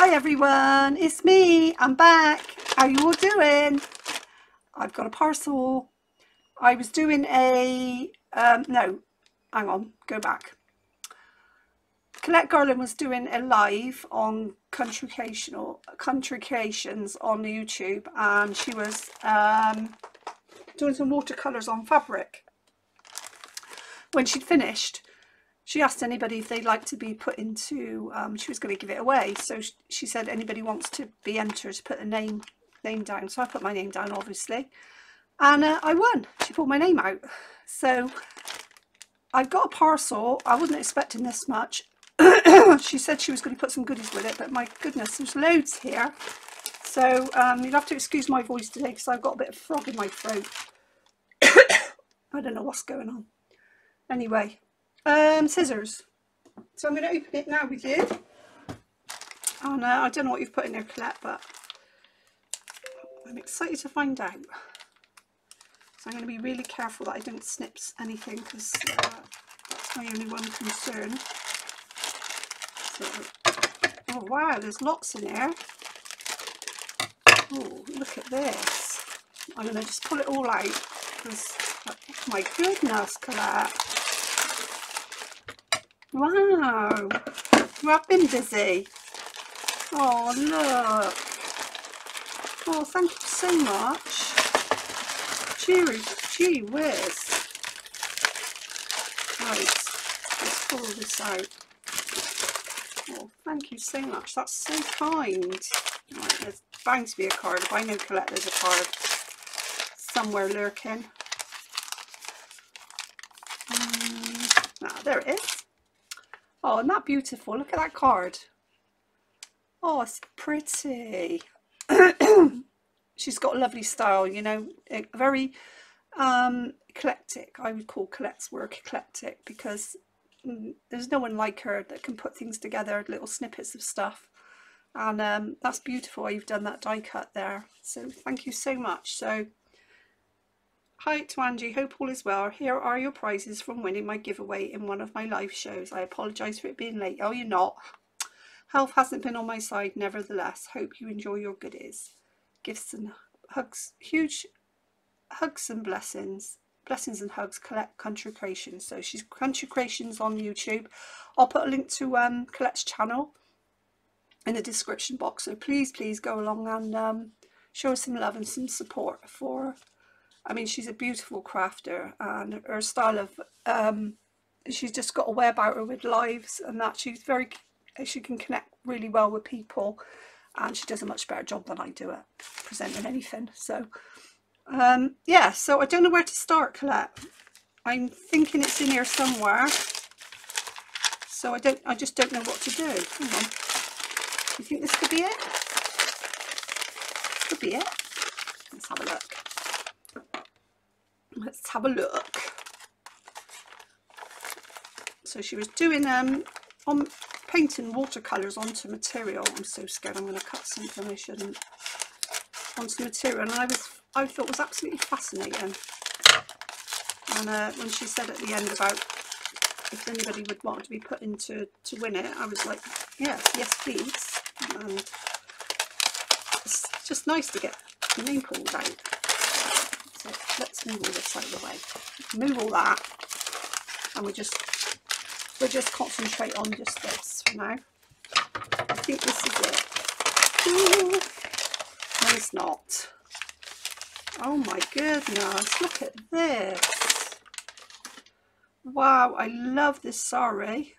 Hi everyone, it's me. I'm back. How you all doing? I've got a parcel. I was doing a um, no, hang on, go back. Collette Garland was doing a live on Country Country Kreations on YouTube, and she was um, doing some watercolors on fabric. When she'd finished, she asked anybody if they'd like to be put into, um, she was going to give it away. So she said anybody wants to be entered to put a name name down. So I put my name down, obviously. And uh, I won. She pulled my name out. So I've got a parcel. I wasn't expecting this much. she said she was going to put some goodies with it, but my goodness, there's loads here. So um, you'll have to excuse my voice today because I've got a bit of frog in my throat. I don't know what's going on. Anyway, um, scissors. So I'm going to open it now with you. And uh, I don't know what you've put in there, Collette, but I'm excited to find out. So I'm going to be really careful that I don't snip anything because uh, that's my only one concern. So, oh wow, there's lots in there. Oh, look at this. I'm going to just pull it all out because, oh my goodness, Collette. Wow, you have been busy. Oh, look. Oh, thank you so much. Cheery, gee whiz. Right, let's pull this out. Oh, thank you so much. That's so kind. Right, there's bound to be a card. If I know Collette, there's a card somewhere lurking. Um, ah, there it is. Oh, isn't that beautiful? Look at that card. Oh, it's pretty. She's got a lovely style, you know, very um, eclectic. I would call Collette's work eclectic because mm, there's no one like her that can put things together, little snippets of stuff. And um, that's beautiful. You've done that die cut there. So thank you so much. So Hi to Angie, hope all is well. Here are your prizes from winning my giveaway in one of my live shows. I apologise for it being late. Oh, you're not. Health hasn't been on my side, nevertheless. Hope you enjoy your goodies. Gifts and hugs, huge hugs and blessings. Blessings and hugs, Collette Country Kreations. So she's Country Kreations on YouTube. I'll put a link to um, Collette's channel in the description box. So please, please go along and um, show her some love and some support for I mean, she's a beautiful crafter and her style of, um, she's just got a way about her with lives and that she's very, she can connect really well with people and she does a much better job than I do at presenting anything. So, um, yeah, so I don't know where to start, Collette. I'm thinking it's in here somewhere. So I don't, I just don't know what to do. You think this could be it? Could be it. Let's have a look let's have a look. So she was doing um on painting watercolors onto material. I'm so scared i'm going to cut something i shouldn't. Onto material and i was i thought was absolutely fascinating. And uh, when she said at the end about if anybody would want to be put into to win it i was like yes yes please. And it's just nice to get the name pulled out let's move all this out of the way. Move all that and we just we'll just concentrate on just this for now. I think this is it. Ooh. No, it's not. Oh my goodness, look at this. Wow, I love this sari.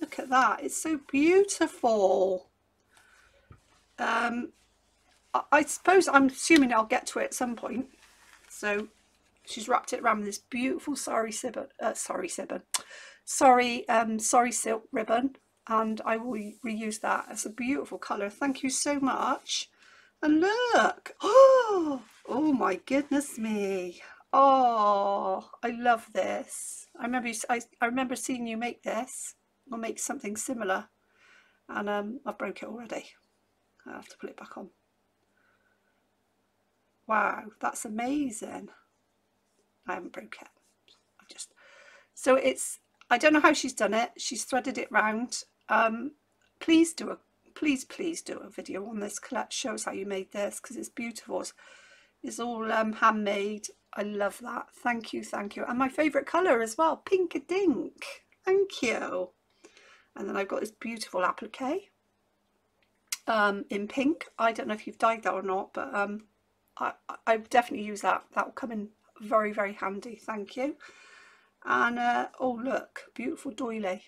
Look at that, it's so beautiful. Um, I, I suppose, I'm assuming I'll get to it at some point. So she's wrapped it around with this beautiful sari ribbon, uh, sari ribbon, sorry, um, sari silk ribbon, and I will reuse that as a beautiful colour. Thank you so much. And look, oh, oh my goodness me. Oh, I love this. I remember, I, I remember seeing you make this or make something similar, and um, I broke it already. I have to put it back on. Wow, that's amazing. I haven't broke it. I just so it's I don't know how she's done it. She's threaded it round. Um, please do a please, please do a video on this. Collette shows how you made this because it's beautiful. It's, it's all um, handmade. I love that. Thank you, thank you. And my favourite colour as well, pink a dink. Thank you. And then I've got this beautiful applique um, in pink. I don't know if you've dyed that or not, but um, I, I definitely use that. That will come in very, very handy. Thank you. And uh, oh, look, beautiful doily.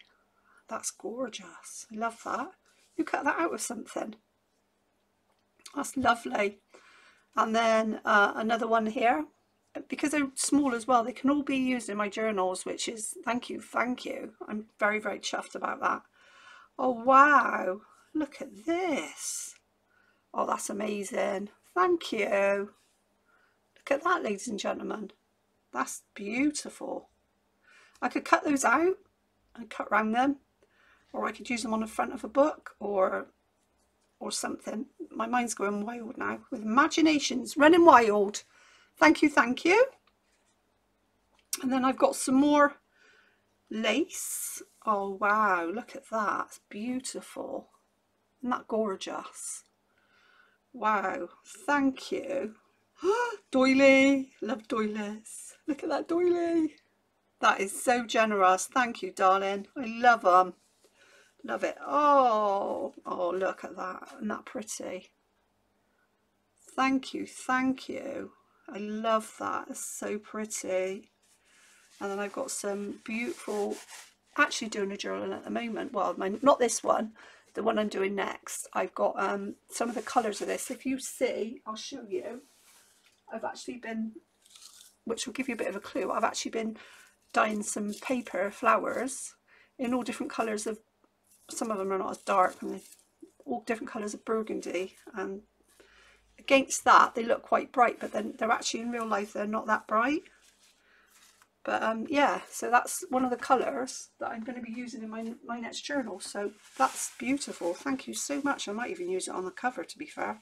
That's gorgeous. I love that. You cut that out of something. That's lovely. And then uh, another one here. Because they're small as well, they can all be used in my journals, which is, thank you, thank you. I'm very, very chuffed about that. Oh, wow. Look at this. Oh, that's amazing. Thank you. Look at that, ladies and gentlemen. That's beautiful. I could cut those out and cut around them or I could use them on the front of a book or or something. My mind's going wild now with imaginations running wild. Thank you, thank you. And then I've got some more lace. Oh wow, look at that. It's beautiful. Isn't that gorgeous? Wow, thank you. doily, love doilies. Look at that doily. That is so generous. Thank you, darling. I love them. Love it. Oh, oh, look at that. Isn't that pretty? Thank you, thank you. I love that. It's so pretty. And then I've got some beautiful, actually doing a journal at the moment. Well, my, not this one, the one I'm doing next. I've got um, some of the colours of this. If you see, I'll show you. I've actually been, which will give you a bit of a clue, I've actually been dyeing some paper flowers in all different colours of some of them are not as dark and all different colours of burgundy and against that they look quite bright but then they're actually in real life they're not that bright but um, yeah so that's one of the colours that I'm going to be using in my, my next journal so that's beautiful thank you so much I might even use it on the cover to be fair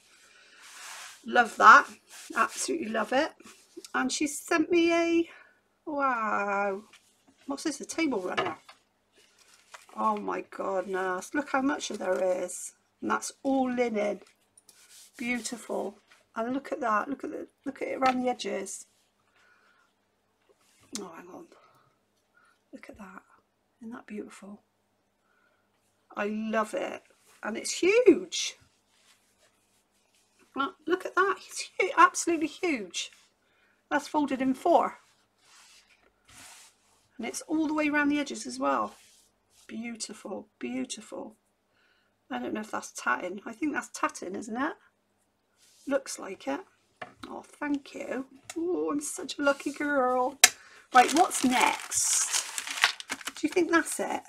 love that absolutely love it and she sent me a wow what's this a table runner Oh my goodness, look how much of there is. And that's all linen. Beautiful. And look at that, look at the look at it around the edges. Oh hang on. Look at that. Isn't that beautiful? I love it. And it's huge. Look at that. It's huge, absolutely huge. That's folded in four. And it's all the way around the edges as well beautiful, beautiful. I don't know if that's tatting. I think that's tatting, isn't it? Looks like it. Oh, thank you. Oh, I'm such a lucky girl. Right, what's next? Do you think that's it?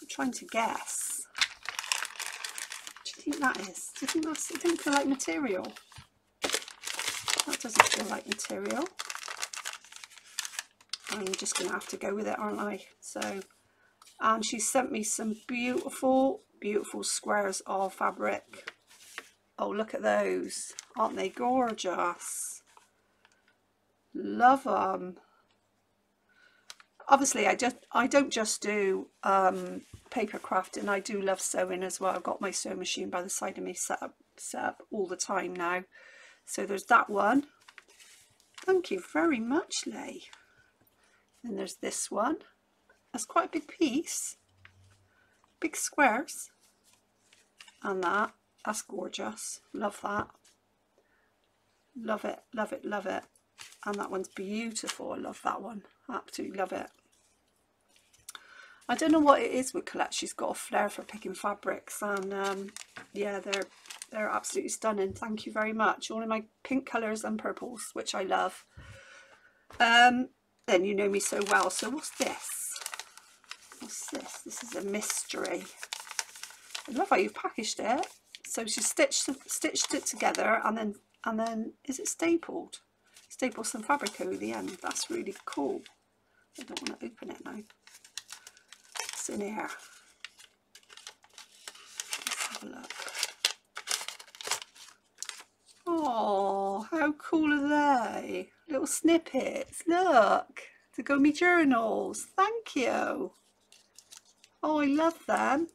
I'm trying to guess. Do you think that is? Do you think that's, it doesn't feel like material. That doesn't feel like material. I'm just going to have to go with it, aren't I? So, and she sent me some beautiful, beautiful squares of fabric. Oh, look at those. Aren't they gorgeous? Love them. Obviously, I just I don't just do um, paper crafting. I do love sewing as well. I've got my sewing machine by the side of me set up, set up all the time now. So there's that one. Thank you very much, Lee. Then there's this one. That's quite a big piece. Big squares. And that. That's gorgeous. Love that. Love it, love it, love it. And that one's beautiful. I love that one. Absolutely love it. I don't know what it is with Collette. She's got a flair for picking fabrics and um, yeah, they're they're absolutely stunning. Thank you very much. All in my pink colours and purples, which I love. Um, then you know me so well. So what's this? What's this? This is a mystery. I love how you've packaged it. So she stitched stitched it together and then and then is it stapled? Staple some fabric over the end. That's really cool. I don't want to open it now. It's in here. Let's have a look. Oh, how cool are they? Little snippets. Look, to go me journals. Thank you. Oh, I love them.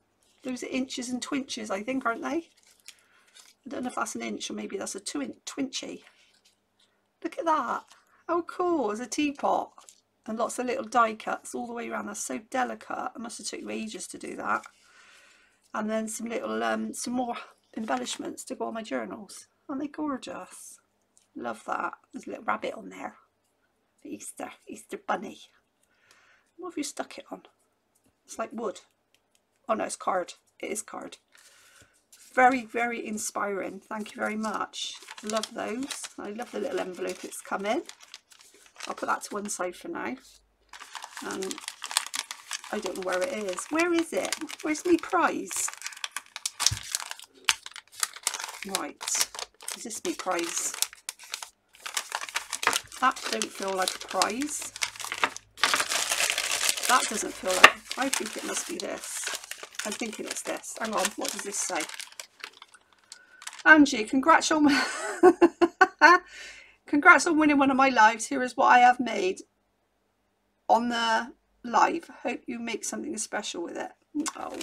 Those are inches and twinches, I think, aren't they? I don't know if that's an inch or maybe that's a twin twinchy. Look at that. How cool. It's a teapot. And lots of little die cuts all the way around. That's so delicate. It must have took ages to do that. And then some little, um, some more embellishments to go on my journals. Aren't they gorgeous? Love that. There's a little rabbit on there. Easter, Easter bunny. What have you stuck it on? It's like wood. Oh no, it's card. It is card. Very, very inspiring. Thank you very much. Love those. I love the little envelope it's come in. I'll put that to one side for now. And I don't know where it is. Where is it? Where's my prize? Right. Is this my prize? That don't feel like a prize. That doesn't feel like, I think it must be this. I'm thinking it's this. Hang on, what does this say? Angie, congrats on, congrats on winning one of my lives. Here is what I have made on the live. Hope you make something special with it. Oh,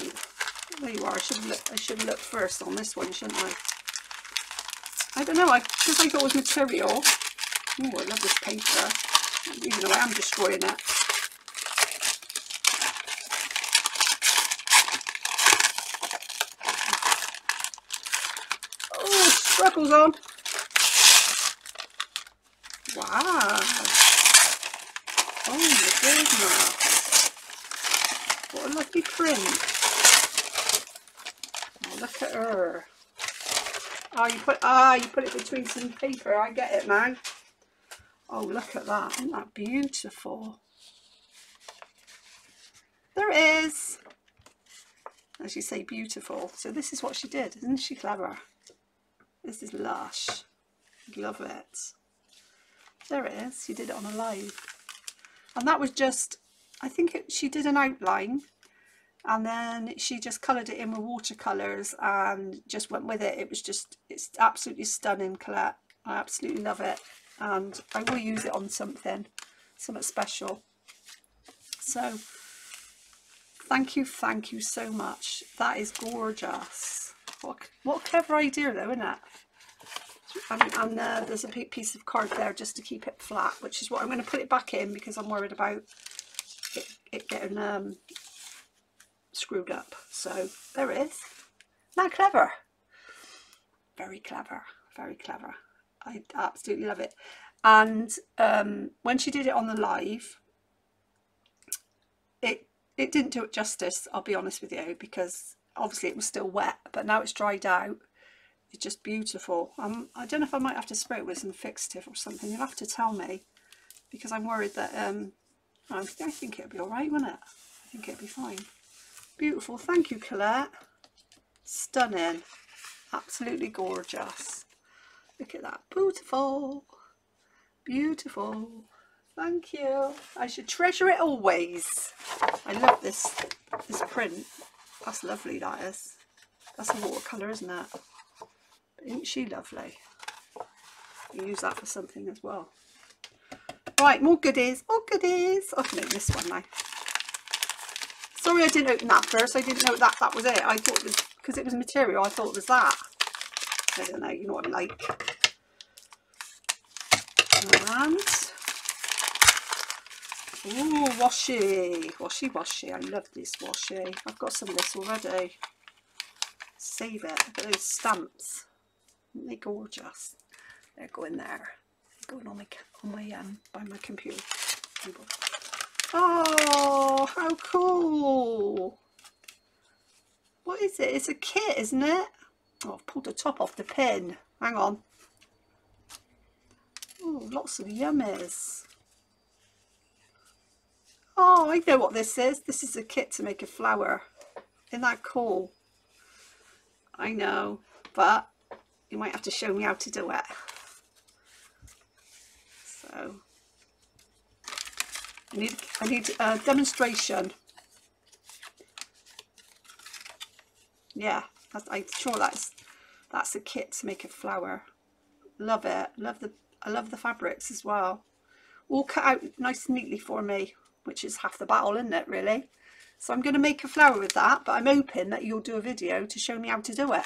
there you are. I should look. I should look first on this one, shouldn't I? I don't know. I because I thought it was material. Oh, I love this paper. Even though I am destroying it. Sparkles on. Wow. Oh my goodness. What a lovely print. Oh, look at her. Oh, you put ah, you put it between some paper. I get it now. Oh, look at that. Isn't that beautiful? There it is. As you say, beautiful. So this is what she did. Isn't she clever? This is lush. Love it. There it is. She did it on a live. And that was just, I think it, she did an outline and then she just coloured it in with watercolours and just went with it. It was just, it's absolutely stunning, Collette. I absolutely love it. And I will use it on something, something special. So, thank you, thank you so much. That is gorgeous. What, what clever idea though, isn't it? And, there's a piece of card there just to keep it flat, which is what I'm going to put it back in because I'm worried about it, it getting um, screwed up. So there it is. Now clever. Very clever. Very clever. I absolutely love it. And um, when she did it on the live, it it didn't do it justice, I'll be honest with you, because obviously it was still wet, but now it's dried out. It's just beautiful. Um, I don't know if I might have to spray it with some fixative or something. You'll have to tell me, because I'm worried that, um, I think it'll be all right, won't it? I think it'll be fine. Beautiful. Thank you, Collette. Stunning. Absolutely gorgeous. Look at that. Beautiful. Beautiful. Thank you. I should treasure it always. I love this this print. That's lovely, that is. That's a watercolour, isn't it? Isn't she lovely? Use that for something as well. Right, more goodies. More goodies. I can open this one now. Sorry I didn't open that first. I didn't know that that was it. I thought it was, because it was material, I thought it was that. I don't know, you know what I'm like. And, ooh, washi. Washi, washi. I love this washi. I've got some of this already. Save it. Look at those stamps. Aren't gorgeous? They're going there. Going on my, on my, um, by my computer. Oh, how cool. What is it? It's a kit, isn't it? Oh, I've pulled the top off the pin. Hang on. Oh, lots of yummies. Oh, I know what this is. This is a kit to make a flower. Isn't that cool? I know, but you might have to show me how to do it. So I need, I need a demonstration. Yeah, I'm sure that's that's a kit to make a flower. Love it. Love the I love the fabrics as well. All cut out nice and neatly for me, which is half the battle, isn't it, really? So I'm going to make a flower with that, but I'm hoping that you'll do a video to show me how to do it.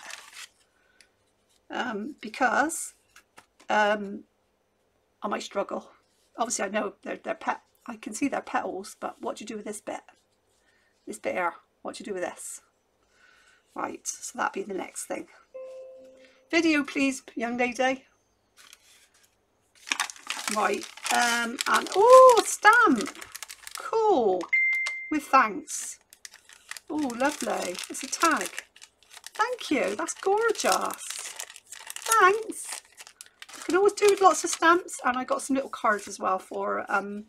Um, because um, I might struggle. Obviously I know they're, they're pet, I can see their petals, but what do you do with this bit? This bit here, what do you do with this? Right, so that'd be the next thing. Video please, young lady. Right, um, and oh, stamp. Cool. With thanks. Oh, lovely. It's a tag. Thank you. That's gorgeous. Thanks. You can always do with lots of stamps, and I got some little cards as well for um,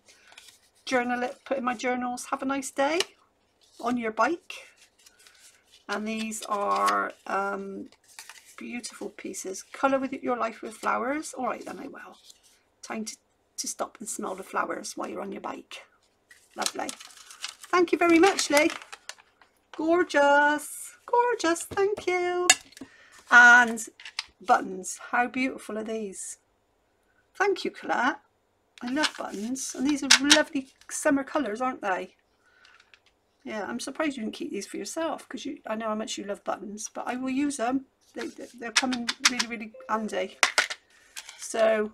journal it, put in my journals. Have a nice day on your bike. And these are um, beautiful pieces. Colour with your life with flowers. All right, then I will. Time to, to stop and smell the flowers while you're on your bike. Lovely. Thank you very much, Lee. Gorgeous. Gorgeous. Thank you. And buttons. How beautiful are these? Thank you, Collette. I love buttons. And these are lovely summer colours, aren't they? Yeah, I'm surprised you didn't keep these for yourself because you, I know how much you love buttons, but I will use them. They, they're coming really, really handy. So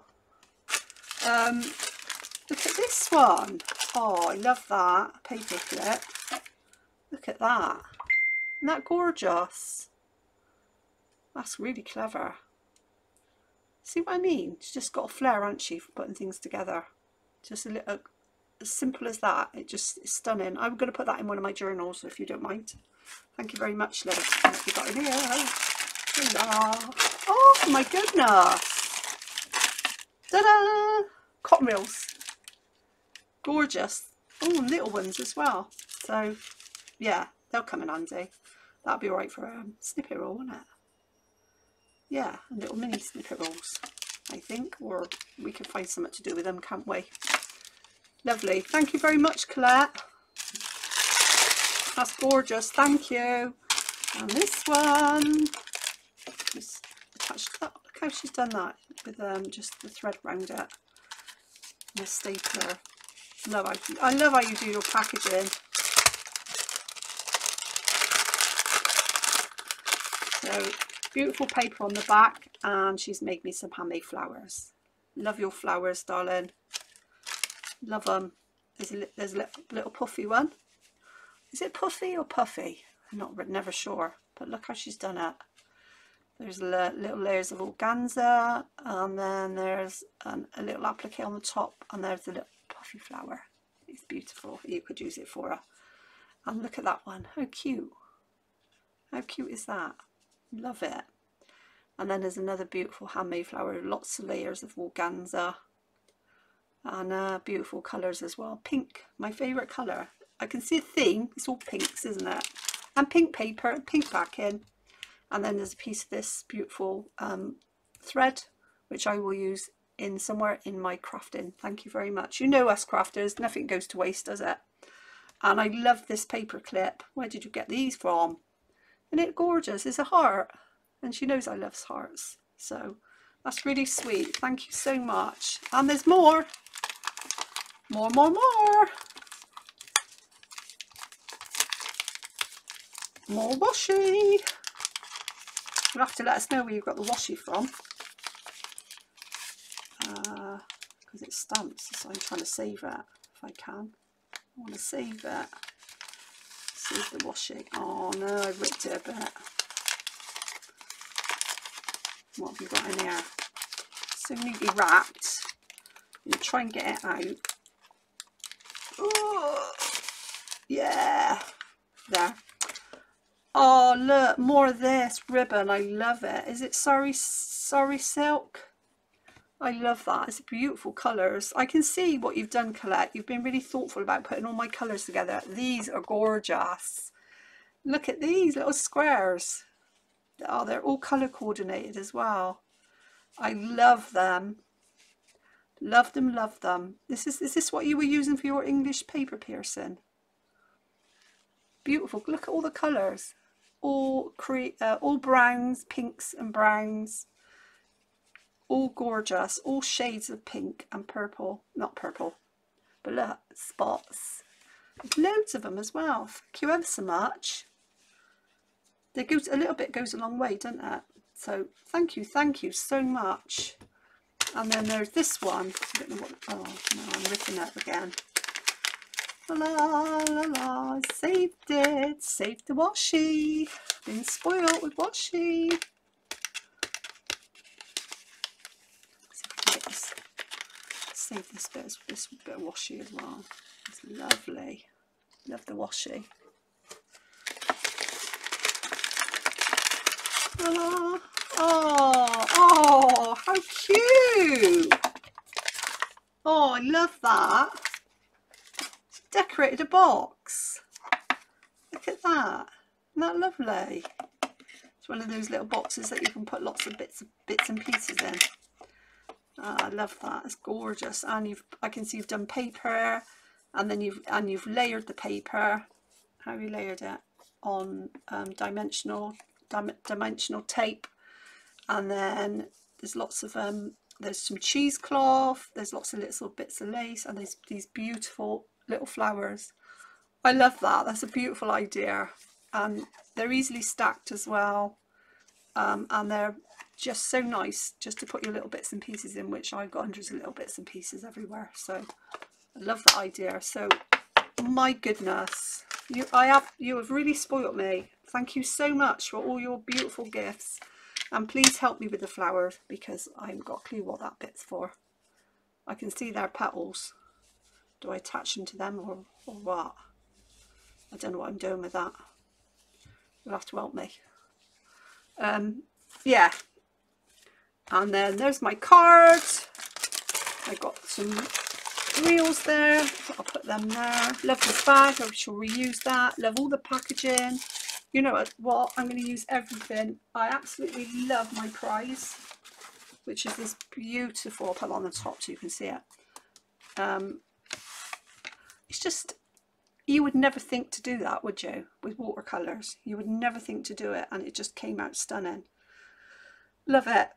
um, look at this one. Oh, I love that paper clip. Look at that. Isn't that gorgeous? That's really clever. See what I mean? She's just got a flair, hasn't she, for putting things together. Just a little, as simple as that. It just is stunning. I'm going to put that in one of my journals, if you don't mind. Thank you very much, Liv. What you got in here? Oh my goodness. Ta-da! Cotton reels. Gorgeous. Oh, little ones as well. So, yeah, they'll come in handy. That'll be alright for a snippet roll, won't it? Yeah, little mini snippet rolls, I think. Or we can find something to do with them, can't we? Lovely. Thank you very much, Collette. That's gorgeous. Thank you. And this one, just attached. Oh, look how she's done that with um, just the thread round it. The stapler. Love how, I love how you do your packaging. So beautiful paper on the back and she's made me some handmade flowers. Love your flowers, darling. Love them. There's a, there's a little, puffy one. Is it puffy or puffy? I'm not never sure, but look how she's done it. There's little layers of organza, and then there's um, a little applique on the top, and there's a little puffy flower. It's beautiful. You could use it for her. And look at that one. How cute. How cute is that? Love it. And then there's another beautiful handmade flower, lots of layers of organza and uh, beautiful colours as well. Pink, my favourite colour. I can see a theme, it's all pinks, isn't it? And pink paper, pink backing. And then there's a piece of this beautiful um, thread, which I will use in somewhere in my crafting. Thank you very much. You know us crafters, nothing goes to waste, does it? And I love this paper clip. Where did you get these from? Isn't it gorgeous? It's a heart. And she knows I love hearts. So that's really sweet. Thank you so much. And there's more. More, more, more. More washi. You'll have to let us know where you got the washi from. Because uh, stamps, so I'm trying to save it if I can. I want to save it. The washi. Oh no, I ripped it a bit. What have you got in here? So neatly wrapped. You try and get it out. Oh, yeah. There. Oh, look, more of this ribbon. I love it. Is it sorry, sari silk? I love that. It's beautiful colours. I can see what you've done, Collette. You've been really thoughtful about putting all my colours together. These are gorgeous. Look at these little squares. Oh, they're all colour coordinated as well. I love them. Love them, love them. This is, is this what you were using for your English paper piecing? Beautiful. Look at all the colours. All, uh, all browns, pinks and browns. All gorgeous. All shades of pink and purple. Not purple, but look, spots. loads of them as well. Thank you ever so much. There goes a little bit goes a long way, doesn't it? So thank you, thank you so much. And then there's this one. I don't know what. Oh no, I'm ripping up again. La la la. Saved it. Saved the washi. Been spoiled with washi. Save this bit, this bit of washi as well. It's lovely. Love the washi. Oh, oh, how cute. Oh, I love that. It's decorated a box. Look at that. Isn't that lovely? It's one of those little boxes that you can put lots of bits, bits and pieces in. Oh, I love that. It's gorgeous. And you've, I can see you've done paper, and then you've and you've layered the paper. How you layered it? On um, dimensional dimensional tape. And then there's lots of um there's some cheesecloth. There's lots of little bits of lace. And there's these beautiful little flowers. I love that. That's a beautiful idea. And they're easily stacked as well. Um, and they're just so nice just to put your little bits and pieces in which I've got hundreds of little bits and pieces everywhere so I love that idea so my goodness you I have you have really spoilt me Thank you so much for all your beautiful gifts. And please help me with the flowers because I haven't got a clue what that bit's for. I can see their petals. Do I attach them to them or, or what? I don't know what I'm doing with that. You'll have to help me. Um, yeah. And then there's my card. I got some reels there. I'll put them there. Love this bag. I shall reuse that. Love all the packaging you know what I'm going to use everything I absolutely love my prize which is this beautiful put on the top so you can see it um, it's just you would never think to do that would you with watercolors you would never think to do it and it just came out stunning love it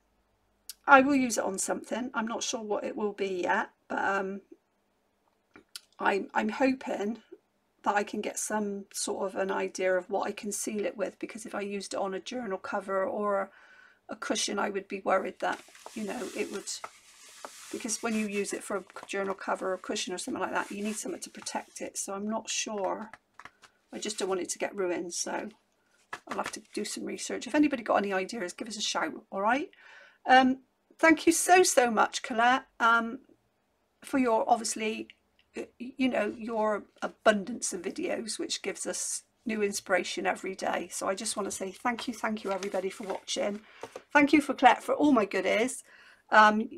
I will use it on something. I'm not sure what it will be yet but um, I'm, I'm hoping that I can get some sort of an idea of what I can seal it with because if I used it on a journal cover or a cushion I would be worried that you know it would because when you use it for a journal cover or cushion or something like that you need something to protect it. So I'm not sure. I just don't want it to get ruined. So I'll have to do some research. If anybody got any ideas give us a shout. All right? Um, thank you so so much Collette um, for your obviously you know, your abundance of videos, which gives us new inspiration every day. So I just want to say thank you, thank you everybody for watching. Thank you for Collette for all my goodies, um,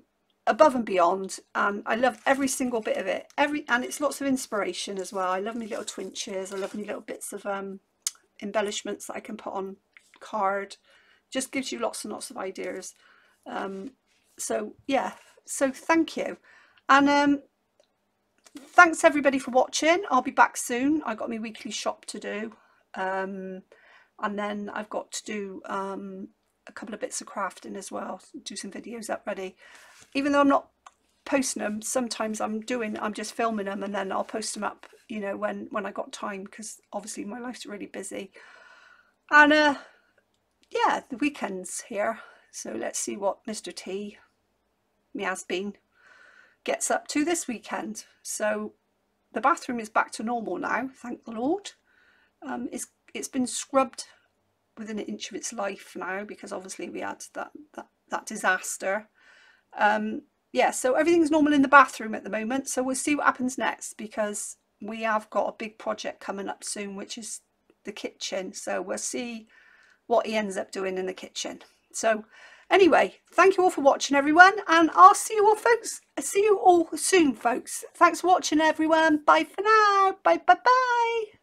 above and beyond. I love every single bit of it. Every And it's lots of inspiration as well. I love my little twinches. I love my little bits of um, embellishments that I can put on card. Just gives you lots and lots of ideas. Um, so yeah, so thank you. And um, thanks everybody for watching. I'll be back soon. I got my weekly shop to do um, and then i've got to do um, a couple of bits of crafting as well do some videos up ready. Even though i'm not posting them sometimes i'm doing i'm just filming them and then i'll post them up you know when when i got time because obviously my life's really busy. And uh yeah the weekend's here. So let's see what mr t me has been gets up to this weekend. So the bathroom is back to normal now, thank the Lord. Um, it's, it's been scrubbed within an inch of its life now because obviously we had that, that, that disaster. Um, yeah, so everything's normal in the bathroom at the moment. So we'll see what happens next because we have got a big project coming up soon, which is the kitchen. So we'll see what he ends up doing in the kitchen. So Anyway, thank you all for watching everyone and I'll see you all folks. See you all soon folks. Thanks for watching everyone. Bye for now. Bye bye bye.